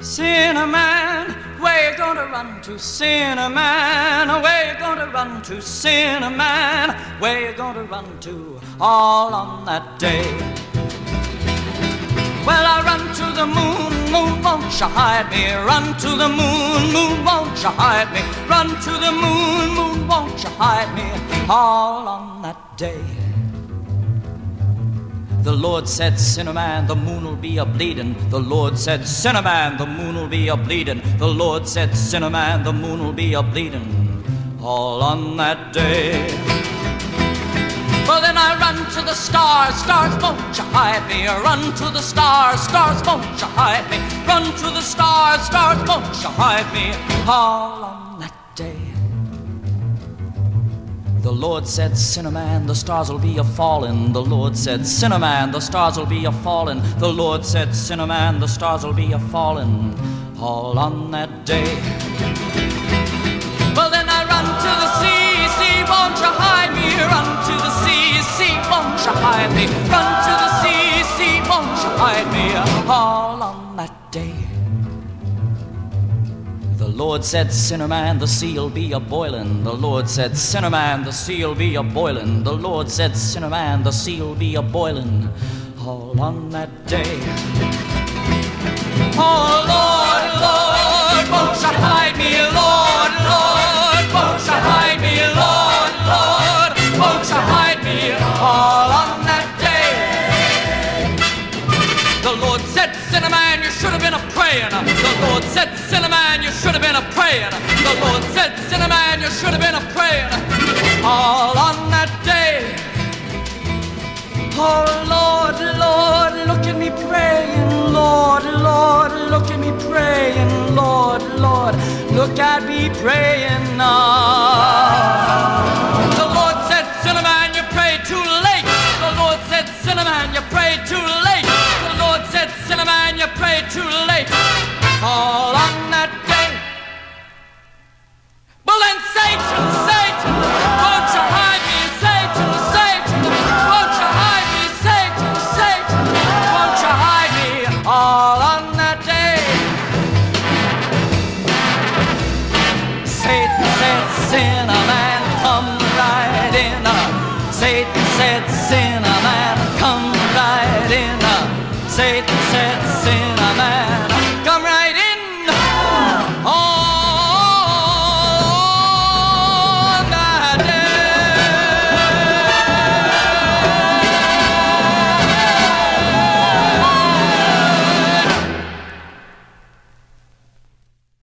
sinner man, where you gonna run to? sinner man, where you gonna run to? sinner man, where you gonna run to? All on that day. Well, I run to the moon, moon, won't you hide me? Run to the moon, moon, won't you hide me? Run to the moon, moon, won't you hide me? All on that day. The Lord said, sinner man, the moon will be a bleeding. The Lord said, sinner man, the moon will be a bleeding. The Lord said, sinner man, the moon will be a bleeding. All on that day. Well, then I run to the stars, stars, won't you hide me? Run to the stars, stars, won't you hide me? Run to the stars, stars, won't you hide me? All on that. The Lord said, sinner man, the stars will be a falling. The Lord said, sinner man, the stars will be a falling. The Lord said, sinner man, the stars will be a falling. All on that day. Well, then I run to the sea, sea, won't you hide me? Run to the sea, sea, won't you hide me? Run to the sea, sea, won't you hide me? All Lord said, sinner man, the sea'll be a boiling. The Lord said, sinner man, the sea'll be a boiling. The Lord said, sinner man, the sea'll be a boiling. All on that day. Oh Lord, Lord, won't you hide me, Lord, Lord, won't you hide me, Lord, Lord, won't you hide me all on that day? The Lord said, sinner man, you should have been a praying. The Lord said, should have sinner man, come right in. Satan said, sinner man, come right in. Satan